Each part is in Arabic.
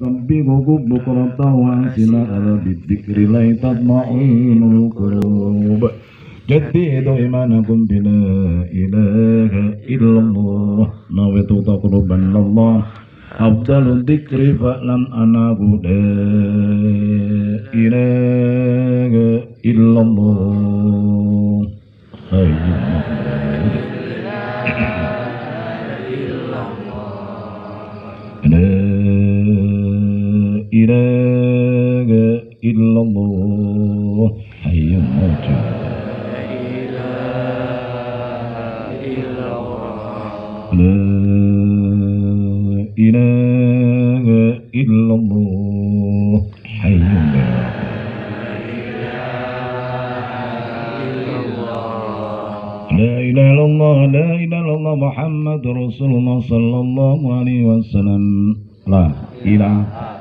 سبحه بكرة وأصيلا بالذكر لا تطمئن القلوب جددوا إيمانكم بلا إله إلا الله نويت تقربا الله أفضل الذكر فلم أنه لا إله إلا الله أيها لا إله إلا الله حي موت لا إله إلا الله. حي لا إله إلا الله. لا إله إلا الله. محمد رسول الله صلى الله عليه وسلم. لا إله.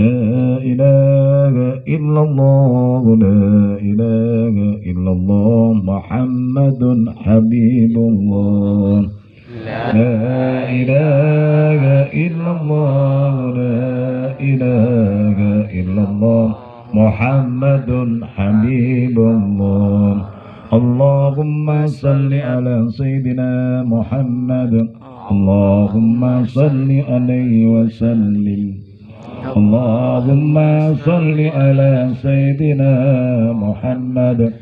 لا إله إلا الله لا إله إلا الله محمد حبيب الله. لا إله إلا الله لا إله إلا الله محمد حبيب الله. اللهم صل على سيدنا محمد. اللهم صل عليه وسلم. اللهم صل على سيدنا محمد.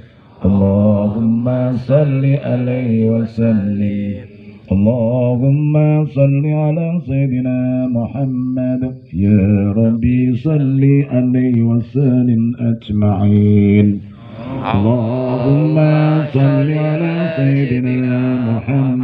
اللهم صل عليه وسلم. اللهم صل على سيدنا محمد. يا ربي صل عليه وسلم أجمعين. اللهم صل على سيدنا محمد.